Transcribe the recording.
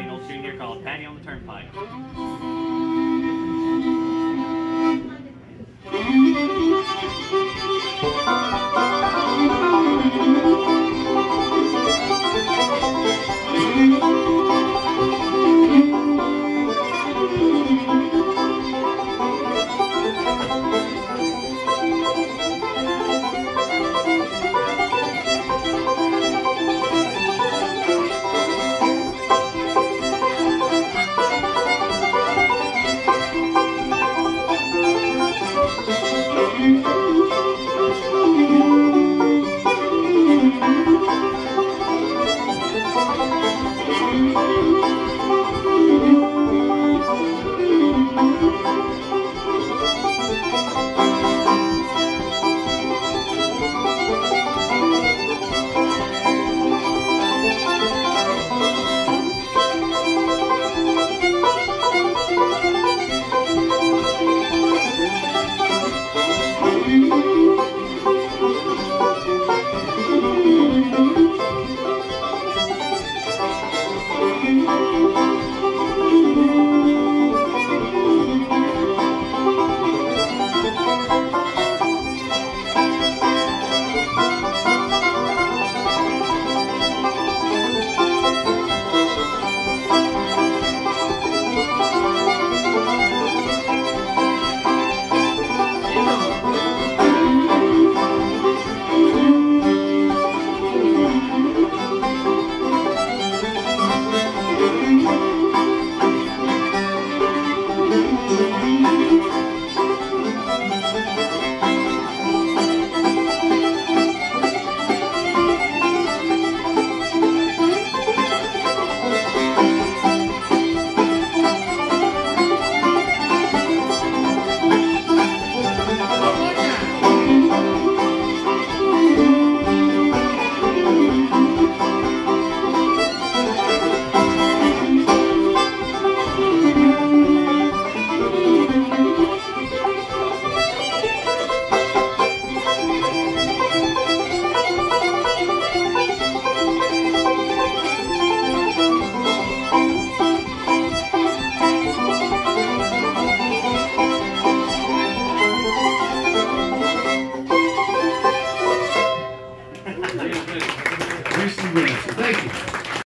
Eagles Jr. called Patty on the Turnpike. Bye.